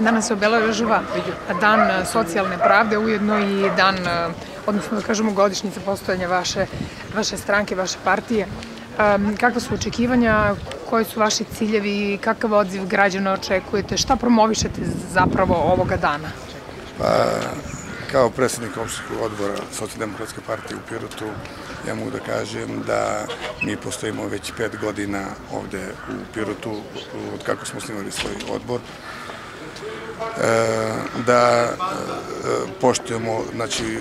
Danas se obeležava dan socijalne pravde, ujedno i dan, odnosno da kažemo godišnjica postojanja vaše, vaše stranke, vaše partije. Kakva su očekivanja, koji su vaši ciljevi, kakav odziv građana očekujete, šta promovišete zapravo ovoga dana? Pa, kao predsednik opštinskog odbora Socialdemokratske partije u Pirotu, ja mogu da kažem da mi postojimo već pet godina ovde u Pirotu, od kako smo snimali svoj odbor, e, da e, poštujemo znači, e,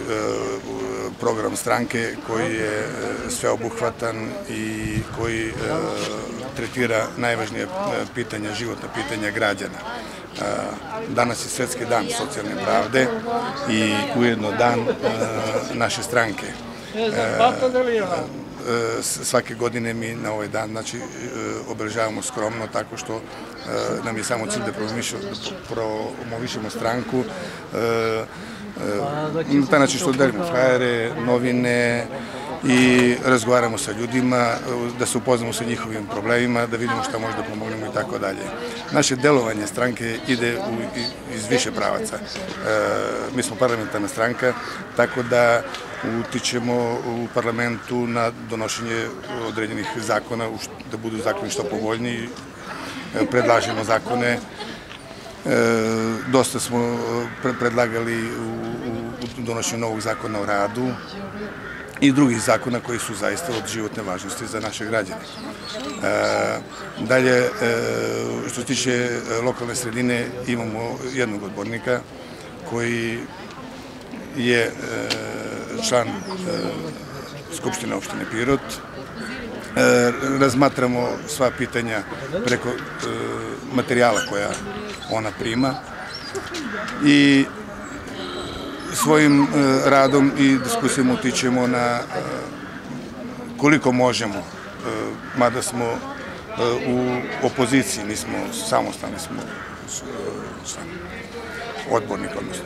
program stranke koji je sveobuhvatan i koji tretira najvažnije pitanja, životna pitanja građana. Danas je Svetski dan socijalne pravde i ujedno dan naše stranke. Svake godine mi na ovaj dan znači, obeležavamo skromno tako što nam je samo cilj da promovišemo stranku na taj način što delimo flajere, novine, i razgovaramo sa ljudima, da se upoznamo sa njihovim problemima, da vidimo šta može da pomognemo i tako dalje. Naše delovanje stranke ide iz više pravaca. E, mi smo parlamentarna stranka, tako da utičemo u parlamentu na donošenje određenih zakona, da budu zakoni što povoljniji, e, predlažemo zakone, E, dosta smo predlagali u, donošenju novog zakona o radu, i drugih zakona koji su zaista od životne važnosti za naše građane. E, dalje, e, što se tiče e, lokalne sredine, imamo jednog odbornika koji je član Skupštine opštine Pirot. Razmatramo sva pitanja preko materijala koja ona prima i svojim e, radom i diskusijom utičemo na e, koliko možemo, e, mada smo u opoziciji, nismo samostalni, smo odbornik, odnosno.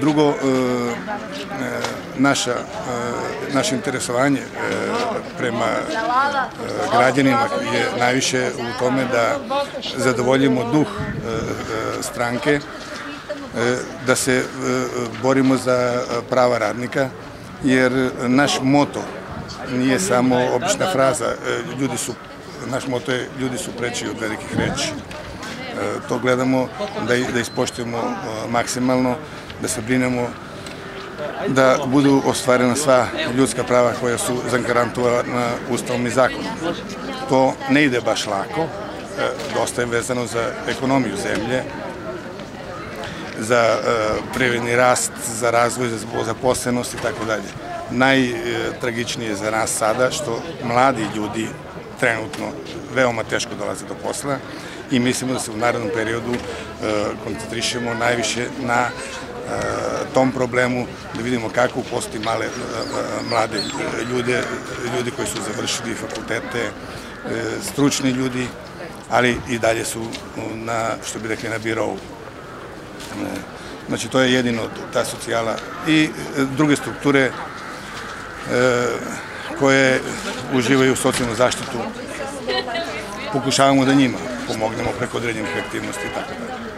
Drugo, naša, naše interesovanje prema građanima je najviše u tome da zadovoljimo duh stranke, E, da se e, borimo za prava radnika, jer naš moto nije samo obična fraza, e, ljudi su, naš moto je ljudi su preći od velikih reči. To gledamo da, da ispoštujemo maksimalno, da se brinemo da budu ostvarena sva ljudska prava koja su zankarantovana ustavom i zakonom. To ne ide baš lako, dosta je vezano za ekonomiju zemlje, za e, privredni rast, za razvoj, za zaposlenost i tako dalje. Najtragičnije za nas sada što mladi ljudi trenutno veoma teško dolaze do posla i mislimo da se u narednom periodu e, koncentrišemo najviše na e, tom problemu, da vidimo kako uposti male, mlade ljude, ljudi koji su završili fakultete, stručni ljudi, ali i dalje su na, što bi rekli, na birovu. Znači, to je jedino ta socijala i e, druge strukture e, koje uživaju socijalnu zaštitu. Pokušavamo da njima pomognemo preko određenih aktivnosti i tako dalje.